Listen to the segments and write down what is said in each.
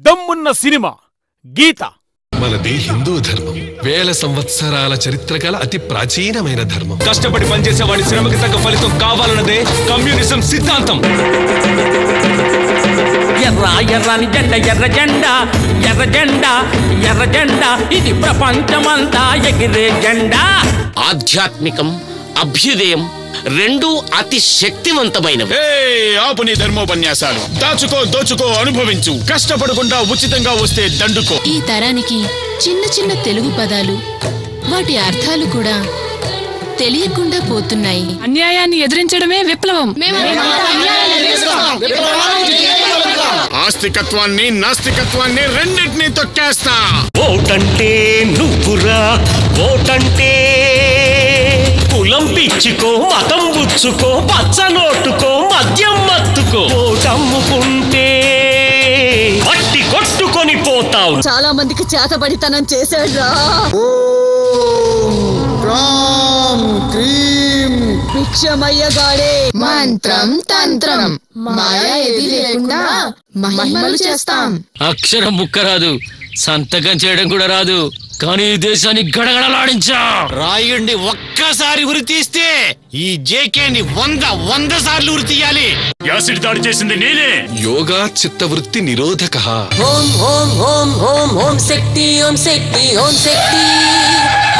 దమ్మున్న సినిమా గీత. మనది హిందూ ధర్మం. వేల సంవత్సరాల చరిత్ర గల అతి ప్రాచీనమైన ధర్మం. కష్టపడి పనిచేసే వాడి శ్రమకి తగ్గ ఫలితం కావాలన్నదే కమ్యూనిజం సిద్ధాంతం. ఎర్ర ఎర్రని జెండ ఎర్ర జెండా ఎర్ర జెండా ఎర్ర జెండా. ఇది ప్రపంచమంతా ఎగిరే జెండా. ఆధ్యాత్మికం అభ్యుదయం రెండు అతి శక్తివంతమైనవి. ఏ ఆపు నీ ధర్మోపన్యాసాలు. దాచుకో దోచుకో అనుభవించు. కష్టపడకుండా ఉచితంగా వస్తే దండుకో. ఈ తరానికి చిన్న చిన్న తెలుగు పదాలు వాటి అర్థాలు కూడా తెలియకుండా పోతున్నాయి. అన్యాయాన్ని ఎదిరించడమే విప్లవం. ఆస్తికత్వాన్ని నాస్తికత్వాన్ని రెండింటినీ తొక్కేస్తా. ఓటంటే నువ్వురా ఓటంటే కులం పిచ్చుకో మతం బుచ్చుకో పచ్చ నోటుకో మద్యం మత్తుకో. ఓటమ్ముకుంటే మట్టి కొట్టుకొని పోతావు. చాలా మందికి చేతబడితనం చేశాడు రా. భిక్షమయ్యగాడే. మంత్రం తంత్రం. మాయా ఎది లేకుండా మహిమలు చేస్తాం. అక్షరం ముక్క రాదు సంతకం చేయడం కూడా రాదు. కానీ ఈ దేశాన్ని గడగడలాడించా. రాయుడిని ఒక్కసారి ఉరి తీస్తే ఈ జేకేని వంద వంద సార్లు ఉరి తీయాలి. యాసిడ్ దాడి చేసింది నేనే. యోగా చిత్తవృత్తి నిరోధక. ఓం ఓం ఓం ఓం ఓం శక్తి ఓం శక్తి ఓం శక్తి.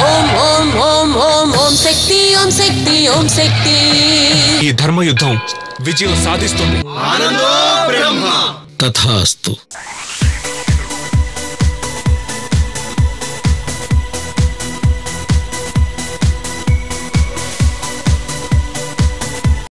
ఓం ఓం ఓం ఓం ఓం శక్తి ఓం శక్తి ఓం శక్తి. ఈ ధర్మ యుద్ధం విజయం సాధిస్తుంది. తథాస్తు.